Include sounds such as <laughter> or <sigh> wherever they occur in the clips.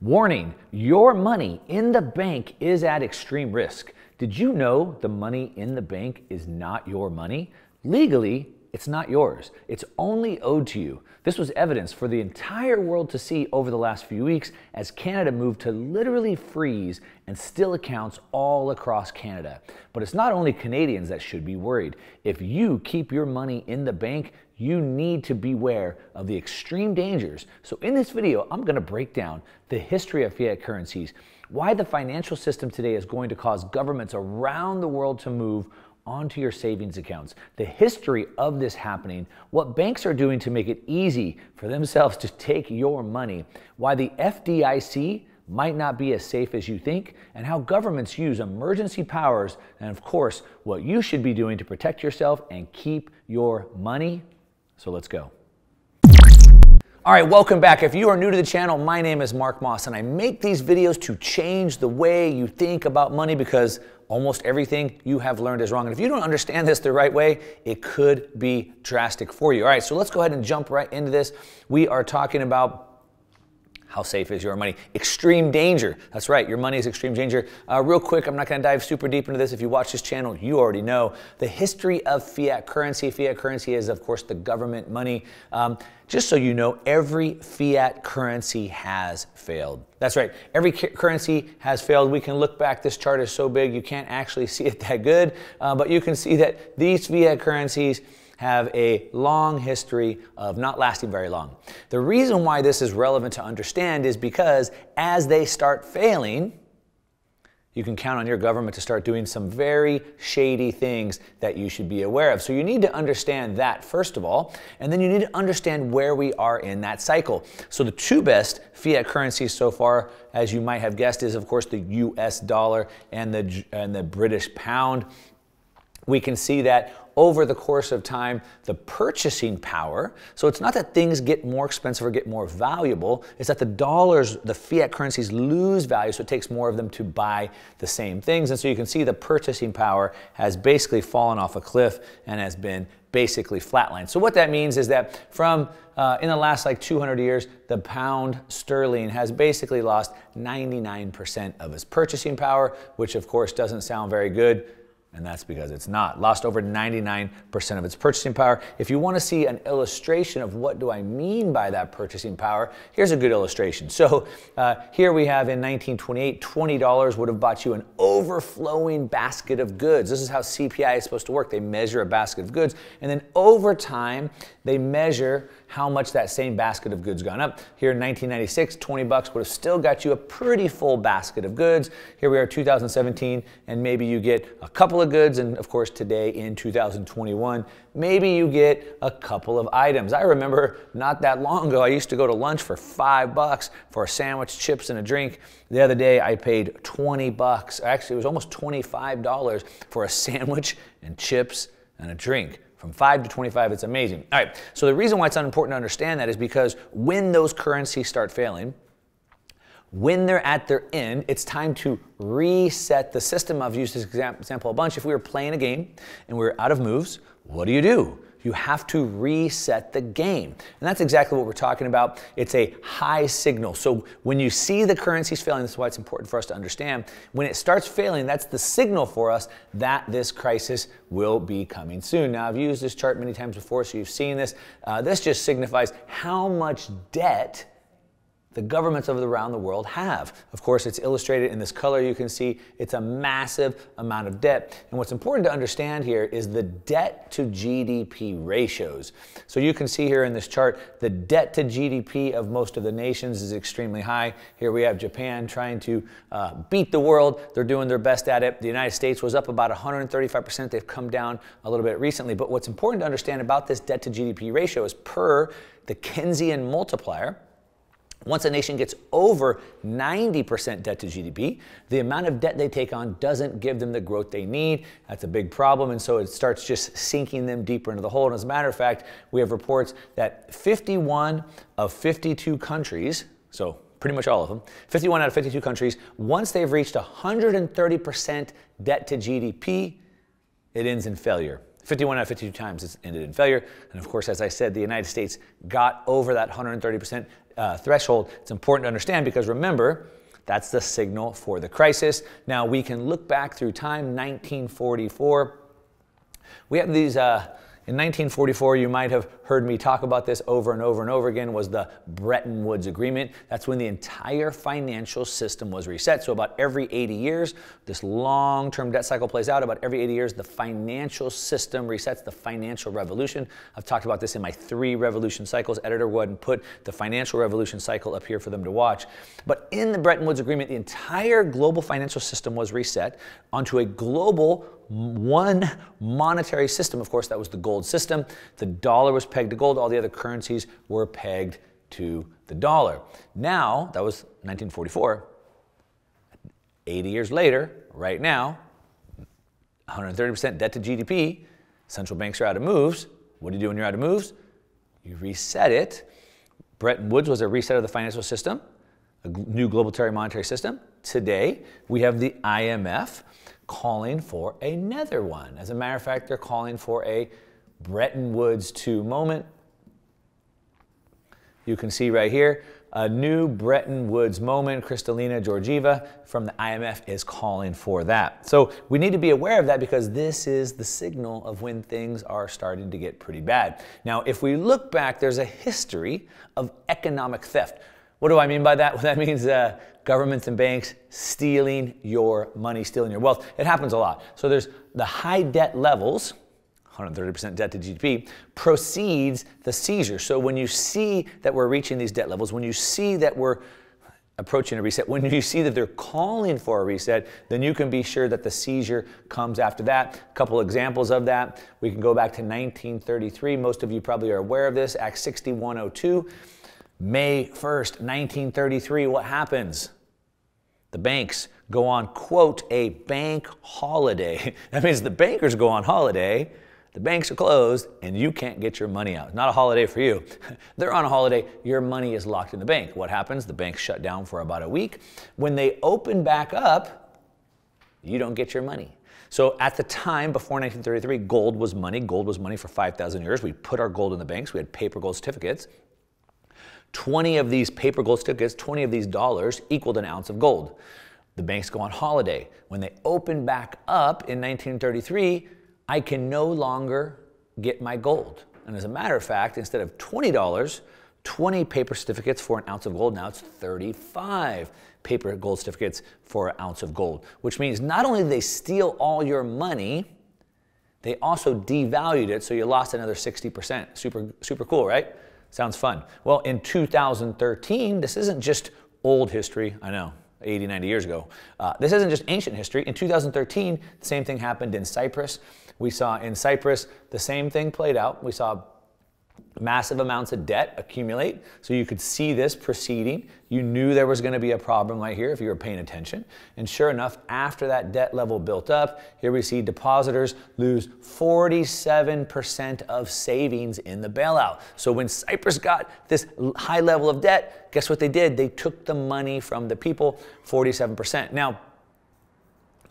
Warning, your money in the bank is at extreme risk. Did you know the money in the bank is not your money? Legally, it's not yours. It's only owed to you. This was evidence for the entire world to see over the last few weeks as Canada moved to literally freeze and still accounts all across Canada. But it's not only Canadians that should be worried. If you keep your money in the bank, you need to beware of the extreme dangers. So in this video, I'm gonna break down the history of fiat currencies, why the financial system today is going to cause governments around the world to move onto your savings accounts, the history of this happening, what banks are doing to make it easy for themselves to take your money, why the FDIC might not be as safe as you think, and how governments use emergency powers, and of course, what you should be doing to protect yourself and keep your money so let's go. All right, welcome back. If you are new to the channel, my name is Mark Moss, and I make these videos to change the way you think about money because almost everything you have learned is wrong. And if you don't understand this the right way, it could be drastic for you. All right, so let's go ahead and jump right into this. We are talking about how safe is your money? Extreme danger. That's right, your money is extreme danger. Uh, real quick, I'm not going to dive super deep into this. If you watch this channel, you already know the history of fiat currency. Fiat currency is, of course, the government money. Um, just so you know, every fiat currency has failed. That's right, every currency has failed. We can look back, this chart is so big you can't actually <laughs> see it that good, uh, but you can see that these fiat currencies have a long history of not lasting very long. The reason why this is relevant to understand is because as they start failing, you can count on your government to start doing some very shady things that you should be aware of. So you need to understand that first of all, and then you need to understand where we are in that cycle. So the two best fiat currencies so far, as you might have guessed, is of course the US dollar and the, and the British pound. We can see that over the course of time the purchasing power. So it's not that things get more expensive or get more valuable, it's that the dollars, the fiat currencies lose value, so it takes more of them to buy the same things. And so you can see the purchasing power has basically fallen off a cliff and has been basically flatlined. So what that means is that from uh, in the last like 200 years, the pound sterling has basically lost 99% of its purchasing power, which of course doesn't sound very good and that's because it's not. Lost over 99% of its purchasing power. If you want to see an illustration of what do I mean by that purchasing power, here's a good illustration. So uh, here we have in 1928, $20 would have bought you an overflowing basket of goods. This is how CPI is supposed to work. They measure a basket of goods, and then over time, they measure how much that same basket of goods gone up. Here in 1996, 20 bucks would have still got you a pretty full basket of goods. Here we are 2017 and maybe you get a couple of goods and of course today in 2021, maybe you get a couple of items. I remember not that long ago, I used to go to lunch for five bucks for a sandwich, chips, and a drink. The other day I paid 20 bucks. Actually, it was almost $25 for a sandwich and chips and a drink. From 5 to 25, it's amazing. All right, so the reason why it's important to understand that is because when those currencies start failing, when they're at their end, it's time to reset the system. I've used this example a bunch. If we were playing a game and we are out of moves, what do you do? You have to reset the game. And that's exactly what we're talking about. It's a high signal. So when you see the currencies failing, this is why it's important for us to understand. When it starts failing, that's the signal for us that this crisis will be coming soon. Now, I've used this chart many times before, so you've seen this. Uh, this just signifies how much debt the governments of the around the world have. Of course, it's illustrated in this color. You can see it's a massive amount of debt. And what's important to understand here is the debt to GDP ratios. So you can see here in this chart, the debt to GDP of most of the nations is extremely high. Here we have Japan trying to uh, beat the world. They're doing their best at it. The United States was up about 135%. They've come down a little bit recently. But what's important to understand about this debt to GDP ratio is per the Keynesian multiplier, once a nation gets over 90% debt to GDP, the amount of debt they take on doesn't give them the growth they need. That's a big problem, and so it starts just sinking them deeper into the hole. And as a matter of fact, we have reports that 51 of 52 countries, so pretty much all of them, 51 out of 52 countries, once they've reached 130% debt to GDP, it ends in failure. 51 out of 52 times it's ended in failure. And of course, as I said, the United States got over that 130% uh, threshold. It's important to understand because remember, that's the signal for the crisis. Now we can look back through time, 1944. We have these uh, in 1944, you might have heard me talk about this over and over and over again, was the Bretton Woods Agreement. That's when the entire financial system was reset. So about every 80 years, this long-term debt cycle plays out. About every 80 years, the financial system resets, the financial revolution. I've talked about this in my three revolution cycles. Editor would put the financial revolution cycle up here for them to watch. But in the Bretton Woods Agreement, the entire global financial system was reset onto a global one monetary system. Of course, that was the gold system. The dollar was pegged to gold. All the other currencies were pegged to the dollar. Now, that was 1944. 80 years later, right now, 130% debt to GDP. Central banks are out of moves. What do you do when you're out of moves? You reset it. Bretton Woods was a reset of the financial system, a new global monetary system. Today, we have the IMF calling for another one. As a matter of fact, they're calling for a Bretton Woods 2 moment. You can see right here, a new Bretton Woods moment. Kristalina Georgieva from the IMF is calling for that. So we need to be aware of that because this is the signal of when things are starting to get pretty bad. Now, if we look back, there's a history of economic theft. What do I mean by that? <laughs> Well, that means uh, governments and banks stealing your money, stealing your wealth. It happens a lot. So there's the high debt levels, 130% debt to GDP, precedes the seizure. So when you see that we're reaching these debt levels, when you see that we're approaching a reset, when you see that they're calling for a reset, then you can be sure that the seizure comes after that. A couple examples of that. We can go back to 1933. Most of you probably are aware of this, Act 6102. May 1st, 1933, what happens? The banks go on, quote, a bank holiday. <laughs> that means the bankers go on holiday, the banks are closed, and you can't get your money out. Not a holiday for you. <laughs> They're on a holiday, your money is locked in the bank. What happens? The banks shut down for about a week. When they open back up, you don't get your money. So at the time, before 1933, gold was money. Gold was money for 5,000 years. We put our gold in the banks. We had paper gold certificates. 20 of these paper gold certificates, 20 of these dollars equaled an ounce of gold. The banks go on holiday. When they open back up in 1933, I can no longer get my gold. And as a matter of fact, instead of $20, 20 paper certificates for an ounce of gold, now it's 35 paper gold certificates for an ounce of gold, which means not only did they steal all your money, they also devalued it, so you lost another 60%. Super, super cool, right? Sounds fun. Well, in 2013, this isn't just old history, I know, 80, 90 years ago. Uh, this isn't just ancient history. In 2013, the same thing happened in Cyprus. We saw in Cyprus the same thing played out. We saw massive amounts of debt accumulate. So you could see this proceeding. You knew there was going to be a problem right here if you were paying attention. And sure enough, after that debt level built up, here we see depositors lose 47% of savings in the bailout. So when Cyprus got this high level of debt, guess what they did? They took the money from the people, 47%. Now,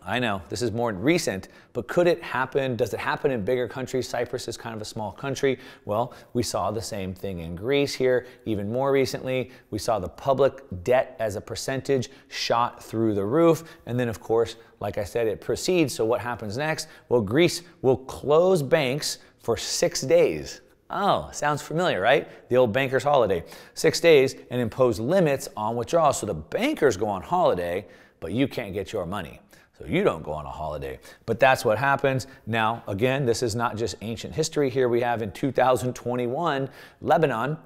I know this is more recent, but could it happen? Does it happen in bigger countries? Cyprus is kind of a small country. Well, we saw the same thing in Greece here. Even more recently, we saw the public debt as a percentage shot through the roof. And then, of course, like I said, it proceeds. So, what happens next? Well, Greece will close banks for six days. Oh, sounds familiar, right? The old banker's holiday. Six days and impose limits on withdrawals. So the bankers go on holiday, but you can't get your money. So you don't go on a holiday. But that's what happens. Now, again, this is not just ancient history. Here we have in 2021, Lebanon.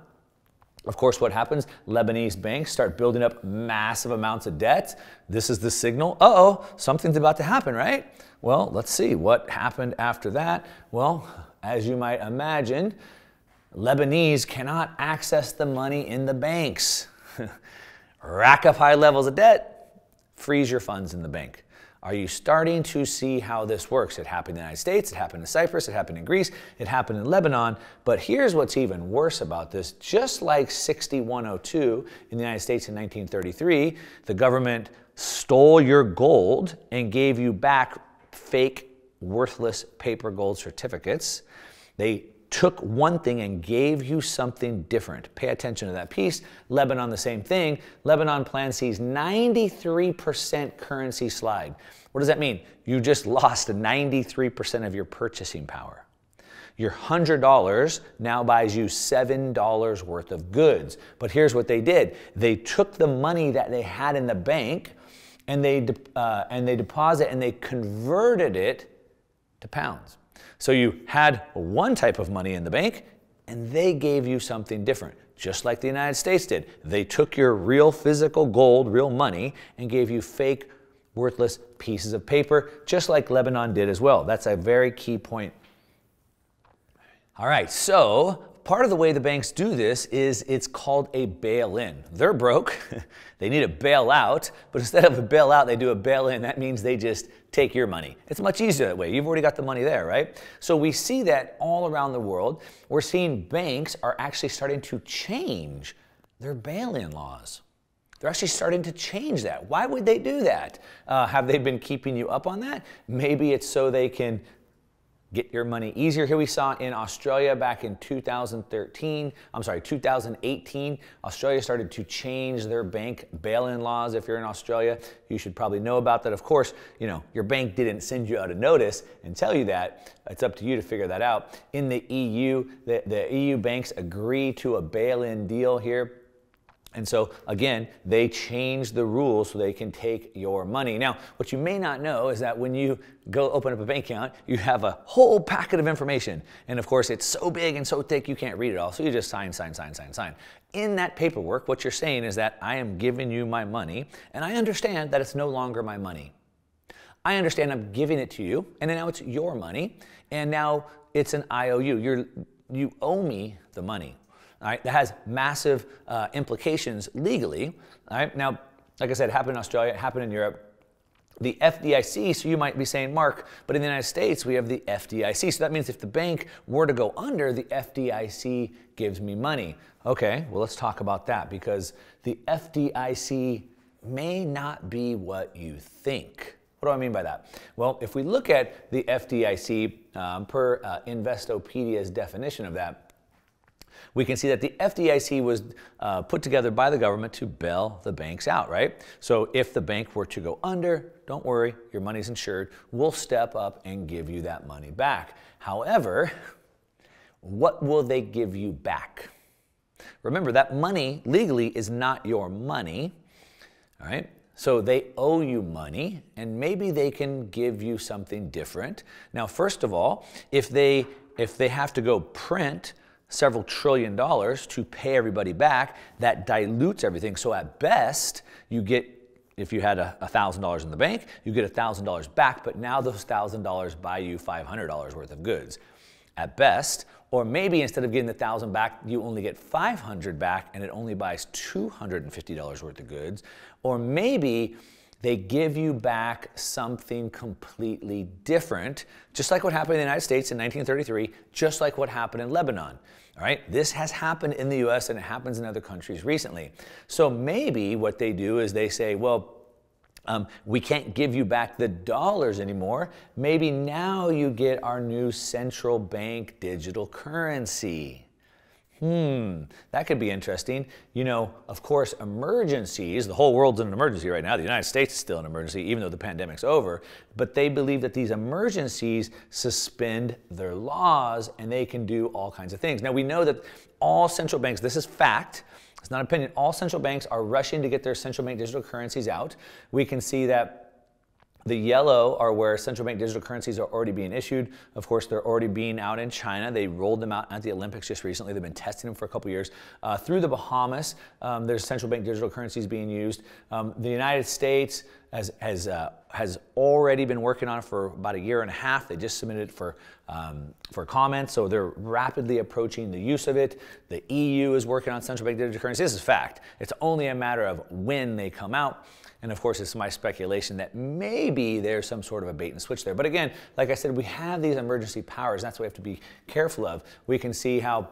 Of course, what happens? Lebanese banks start building up massive amounts of debt. This is the signal. Uh oh, something's about to happen, right? Well, let's see what happened after that. Well, as you might imagine, Lebanese cannot access the money in the banks. <laughs> Rack up high levels of debt, freeze your funds in the bank. Are you starting to see how this works? It happened in the United States, it happened in Cyprus, it happened in Greece, it happened in Lebanon. But here's what's even worse about this. Just like 6102 in the United States in 1933, the government stole your gold and gave you back fake worthless paper gold certificates. They took one thing and gave you something different. Pay attention to that piece. Lebanon, the same thing. Lebanon plan sees 93% currency slide. What does that mean? You just lost 93% of your purchasing power. Your $100 now buys you $7 worth of goods. But here's what they did they took the money that they had in the bank and they, uh, and they deposit and they converted it to pounds. So you had one type of money in the bank and they gave you something different, just like the United States did. They took your real physical gold, real money, and gave you fake, worthless pieces of paper, just like Lebanon did as well. That's a very key point. All right, so part of the way the banks do this is it's called a bail-in. They're broke, <laughs> they need a bailout, but instead of a bailout, they do a bail-in. That means they just take your money. It's much easier that way. You've already got the money there, right? So we see that all around the world. We're seeing banks are actually starting to change their bail-in laws. They're actually starting to change that. Why would they do that? Uh, have they been keeping you up on that? Maybe it's so they can get your money easier. Here we saw in Australia back in 2013, I'm sorry, 2018, Australia started to change their bank bail-in laws. If you're in Australia, you should probably know about that. Of course, you know, your bank didn't send you out a notice and tell you that. It's up to you to figure that out. In the EU, the, the EU banks agree to a bail-in deal here and so, again, they change the rules so they can take your money. Now, what you may not know is that when you go open up a bank account, you have a whole packet of information. And of course, it's so big and so thick you can't read it all. So you just sign, sign, sign, sign, sign. In that paperwork, what you're saying is that I am giving you my money, and I understand that it's no longer my money. I understand I'm giving it to you, and now it's your money, and now it's an IOU. You're, you owe me the money. That has massive uh, implications legally. All right, now, like I said, it happened in Australia, it happened in Europe. The FDIC, so you might be saying, Mark, but in the United States, we have the FDIC. So that means if the bank were to go under, the FDIC gives me money. Okay, well, let's talk about that because the FDIC may not be what you think. What do I mean by that? Well, if we look at the FDIC um, per uh, Investopedia's definition of that, we can see that the FDIC was uh, put together by the government to bail the banks out, right? So if the bank were to go under, don't worry, your money's insured. We'll step up and give you that money back. However, what will they give you back? Remember, that money legally is not your money, all right? So they owe you money, and maybe they can give you something different. Now, first of all, if they if they have to go print several trillion dollars to pay everybody back, that dilutes everything. So at best, you get, if you had a $1,000 in the bank, you get $1,000 back, but now those $1,000 buy you $500 worth of goods at best. Or maybe instead of getting the 1000 back, you only get 500 back and it only buys $250 worth of goods. Or maybe they give you back something completely different, just like what happened in the United States in 1933, just like what happened in Lebanon. All right, this has happened in the US and it happens in other countries recently. So maybe what they do is they say, well, um, we can't give you back the dollars anymore. Maybe now you get our new central bank digital currency. Hmm, that could be interesting. You know, of course, emergencies, the whole world's in an emergency right now. The United States is still in an emergency, even though the pandemic's over. But they believe that these emergencies suspend their laws and they can do all kinds of things. Now, we know that all central banks, this is fact, it's not opinion, all central banks are rushing to get their central bank digital currencies out. We can see that the yellow are where central bank digital currencies are already being issued. Of course, they're already being out in China. They rolled them out at the Olympics just recently. They've been testing them for a couple years. Uh, through the Bahamas, um, there's central bank digital currencies being used. Um, the United States has, has, uh, has already been working on it for about a year and a half. They just submitted it for, um, for comment, so they're rapidly approaching the use of it. The EU is working on central bank digital currencies. This is fact. It's only a matter of when they come out. And of course, it's my speculation that maybe there's some sort of a bait and switch there. But again, like I said, we have these emergency powers. That's what we have to be careful of. We can see how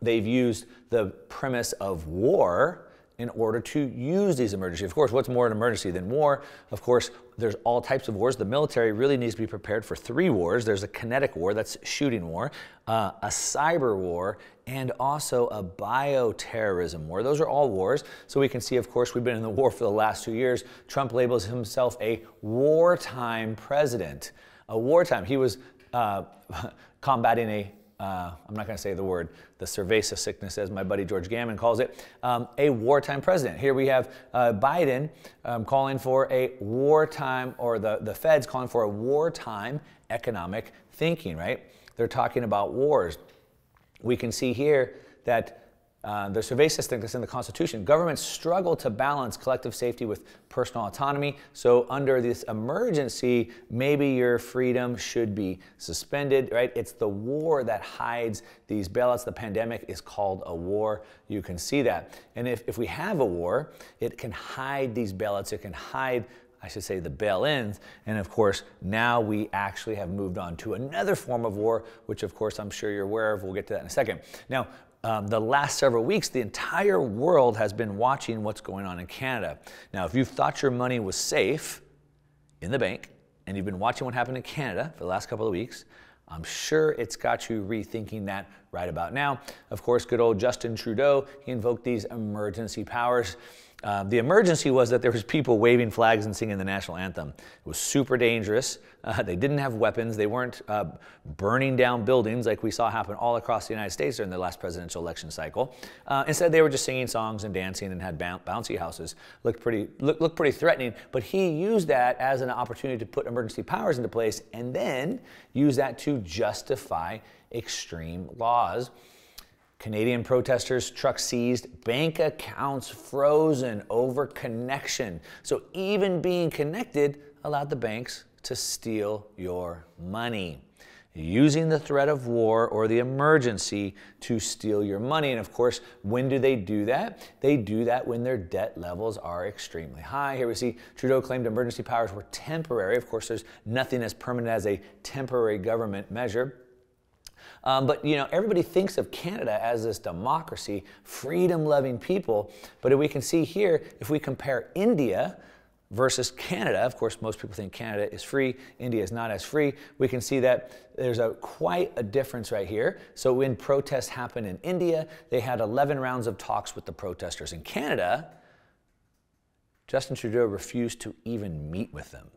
they've used the premise of war in order to use these emergencies. Of course, what's more an emergency than war? Of course, there's all types of wars. The military really needs to be prepared for three wars. There's a kinetic war, that's shooting war, uh, a cyber war, and also a bioterrorism war. Those are all wars. So we can see, of course, we've been in the war for the last two years. Trump labels himself a wartime president. A wartime. He was uh, <laughs> combating a uh, I'm not going to say the word, the cerveza sickness, as my buddy George Gammon calls it, um, a wartime president. Here we have uh, Biden um, calling for a wartime, or the, the feds calling for a wartime economic thinking, right? They're talking about wars. We can see here that uh, the survey system that's in the Constitution. Governments struggle to balance collective safety with personal autonomy. So, under this emergency, maybe your freedom should be suspended, right? It's the war that hides these bailouts. The pandemic is called a war. You can see that. And if, if we have a war, it can hide these bailouts, it can hide I should say the bail ins. And of course, now we actually have moved on to another form of war, which of course I'm sure you're aware of. We'll get to that in a second. Now, um, the last several weeks, the entire world has been watching what's going on in Canada. Now, if you thought your money was safe in the bank and you've been watching what happened in Canada for the last couple of weeks, I'm sure it's got you rethinking that right about now. Of course, good old Justin Trudeau, he invoked these emergency powers. Uh, the emergency was that there was people waving flags and singing the national anthem. It was super dangerous. <laughs> Uh, they didn't have weapons. They weren't uh, burning down buildings like we saw happen all across the United States during the last presidential election cycle. Uh, instead, they were just singing songs and dancing and had bouncy houses. Looked pretty, look, looked pretty threatening. But he used that as an opportunity to put emergency powers into place and then use that to justify extreme laws. Canadian protesters, trucks seized, bank accounts frozen over connection. So even being connected allowed the banks to steal your money. Using the threat of war or the emergency to steal your money. And of course, when do they do that? They do that when their debt levels are extremely high. Here we see Trudeau claimed emergency powers were temporary. Of course, there's nothing as permanent as a temporary government measure. Um, but you know, everybody thinks of Canada as this democracy, freedom-loving people. But we can see here, if we compare India versus Canada, of course, most people think Canada is free, India is not as free. We can see that there's a quite a difference right here. So when protests happened in India, they had 11 rounds of talks with the protesters. In Canada, Justin Trudeau refused to even meet with them.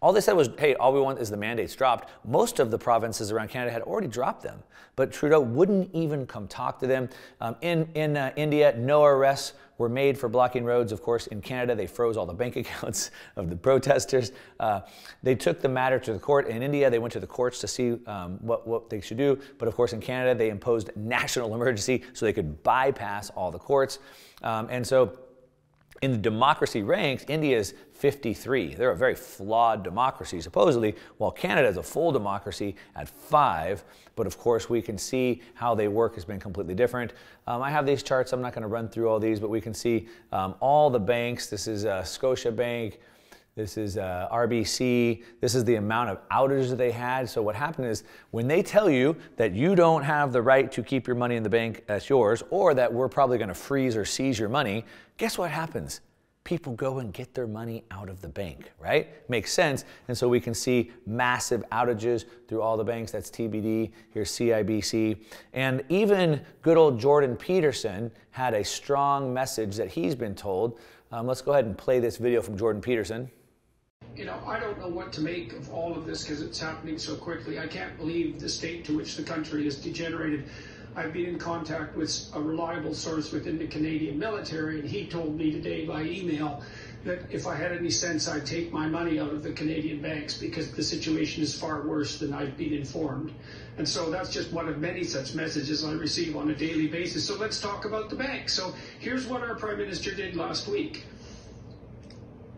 All they said was, hey, all we want is the mandates dropped. Most of the provinces around Canada had already dropped them, but Trudeau wouldn't even come talk to them. Um, in in uh, India, no arrests were made for blocking roads. Of course, in Canada, they froze all the bank <laughs> accounts of the protesters. Uh, they took the matter to the court. In India, they went to the courts to see um, what, what they should do. But of course, in Canada, they imposed <laughs> national emergency so they could bypass all the courts. Um, and so in the democracy ranks, India is 53. They're a very flawed democracy, supposedly, while Canada is a full democracy at five. But of course, we can see how they work has been completely different. Um, I have these charts. I'm not going to run through all these, but we can see um, all the banks. This is uh, Scotia Bank. This is uh, RBC. This is the amount of outages they had. So what happened is when they tell you that you don't have the right to keep your money in the bank as yours, or that we're probably going to freeze or seize your money, guess what happens? People go and get their money out of the bank, right? Makes sense. And so we can see massive outages through all the banks. That's TBD. Here's CIBC. And even good old Jordan Peterson had a strong message that he's been told. Um, let's go ahead and play this video from Jordan Peterson you know, I don't know what to make of all of this because it's happening so quickly. I can't believe the state to which the country has degenerated. I've been in contact with a reliable source within the Canadian military, and he told me today by email that if I had any sense, I'd take my money out of the Canadian banks because the situation is far worse than I've been informed. And so that's just one of many such messages I receive on a daily basis. So let's talk about the bank. So here's what our Prime Minister did last week.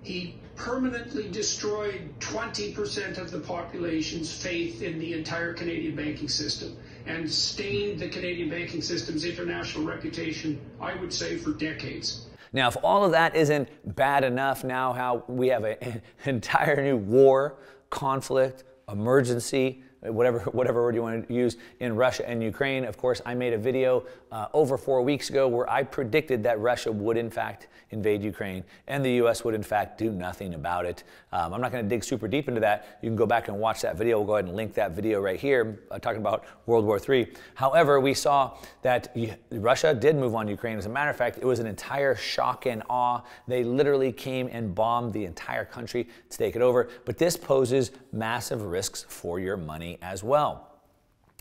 He permanently destroyed 20% of the population's faith in the entire Canadian banking system and stained the Canadian banking system's international reputation, I would say, for decades. Now, if all of that isn't bad enough, now how we have an <laughs> entire new war, conflict, emergency, whatever, <laughs> whatever word you want to use, in Russia and Ukraine. Of course, I made a video uh, over four weeks ago where I predicted that Russia would, in fact, invade Ukraine and the U.S. would, in fact, do nothing about it. Um, I'm not going to dig super deep into that. You can go back and watch that video. We'll go ahead and link that video right here, uh, talking about World War III. However, we saw that Russia did move on Ukraine. As a matter of fact, it was an entire shock and awe. They literally came and bombed the entire country to take it over. But this poses massive risks for your money as well.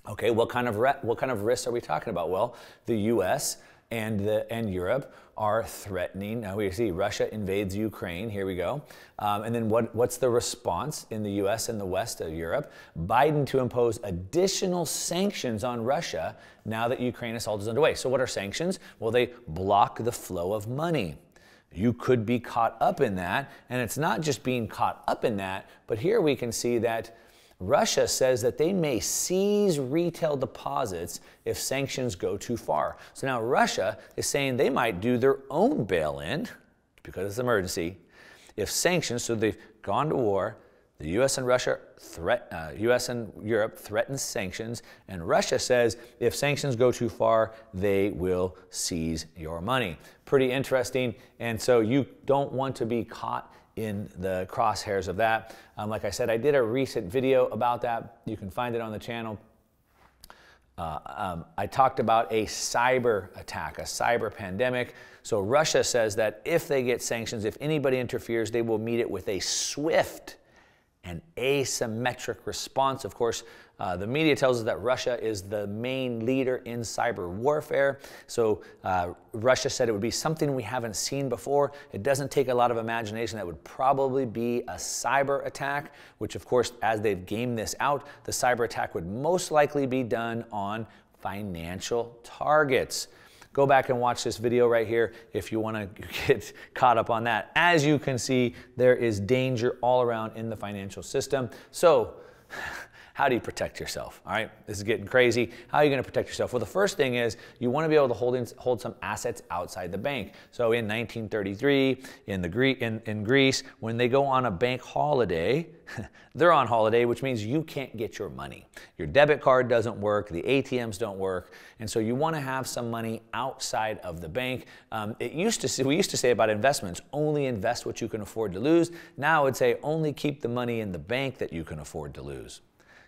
Okay, what kind of what kind of risks are we talking about? Well, the U.S. and the and Europe are threatening. Now we see Russia invades Ukraine. Here we go. Um, and then what, what's the response in the U.S. and the West of Europe? Biden to impose additional sanctions on Russia now that Ukraine assault is underway. So what are sanctions? Well, they block the flow of money. You could be caught up in that, and it's not just being caught up in that, but here we can see that Russia says that they may seize retail deposits if sanctions go too far. So now Russia is saying they might do their own bail in because it's an emergency. If sanctions, so they've gone to war, the U.S. and Russia threat, uh, U.S. and Europe threaten sanctions, and Russia says if sanctions go too far, they will seize your money. Pretty interesting, and so you don't want to be caught in the crosshairs of that. Um, like I said, I did a recent video about that. You can find it on the channel. Uh, um, I talked about a cyber attack, a cyber pandemic. So Russia says that if they get sanctions, if anybody interferes, they will meet it with a swift and asymmetric response. Of course, uh, the media tells us that Russia is the main leader in cyber warfare. So uh, Russia said it would be something we haven't seen before. It doesn't take a lot of imagination. That would probably be a cyber attack, which, of course, as they've gamed this out, the cyber attack would most likely be done on financial targets. Go back and watch this video right here if you want to <laughs> get caught up on that. As you can see, there is danger all around in the financial system. So, <laughs> how do you protect yourself? All right, this is getting crazy. How are you going to protect yourself? Well, the first thing is you want to be able to hold, in, hold some assets outside the bank. So in 1933, in, the Gre- in, in Greece, when they go on a bank holiday, <laughs> they're on holiday, which means you can't get your money. Your debit card doesn't work, the ATMs don't work, and so you want to have some money outside of the bank. Um, it used to we used to say about investments, only invest what you can afford to lose. Now I would say only keep the money in the bank that you can afford to lose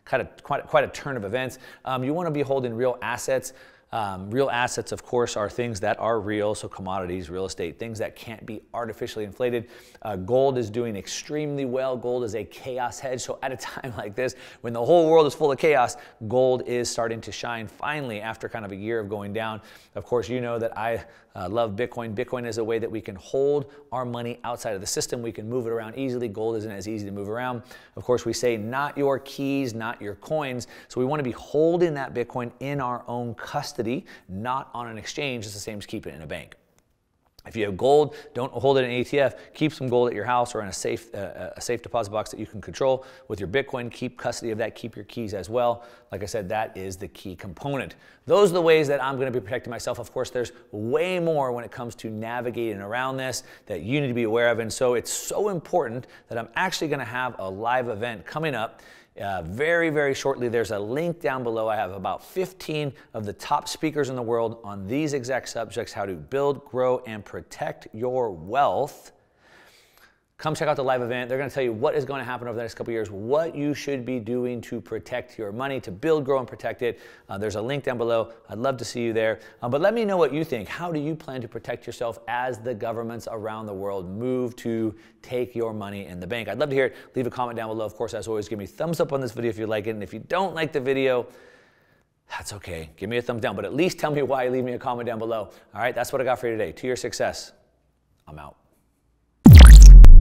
kind of quite, quite a turn of events. Um, you want to be holding real assets. Um, real assets, of course, are things that are real, so commodities, real estate, things that can't be artificially inflated. Uh, gold is doing extremely well. Gold is a chaos hedge, so at a <laughs> time like this, when the whole world is full of chaos, gold is starting to shine finally after kind of a year of going down. Of course, you know that I uh, love Bitcoin. Bitcoin is a way that we can hold our money outside of the system. We can move it around easily. Gold isn't as easy to move around. Of course, we say not your keys, not your coins. So we want to be holding that Bitcoin in our own custody, not on an exchange. It's the same as keeping it in a bank. If you have gold, don't hold it in an ETF. Keep some gold at your house or in a safe, uh, a safe deposit box that you can control. With your Bitcoin, keep custody of that. Keep your keys as well. Like I said, that is the key component. Those are the ways that I'm going to be protecting myself. Of course, there's way more when it comes to navigating around this that you need to be aware of. And so it's so important that I'm actually going to have a live event coming up uh, very, very shortly. There's a link down below. I have about 15 of the top speakers in the world on these exact subjects how to build, grow, and protect your wealth. Come check out the live event. They're going to tell you what is going to happen over the next couple years, what you should be doing to protect your money, to build, grow, and protect it. Uh, there's a link down below. I'd love to see you there. Uh, but let me know what you think. How do you plan to protect yourself as the governments around the world move to take your money in the bank? I'd love to hear it. Leave a comment down below. Of course, as always, give me a thumbs up on this video if you like it. And if you don't like the video, that's okay. Give me a thumbs down, but at least tell me why. Leave me a comment down below. All right, that's what I got for you today. To your success, I'm out.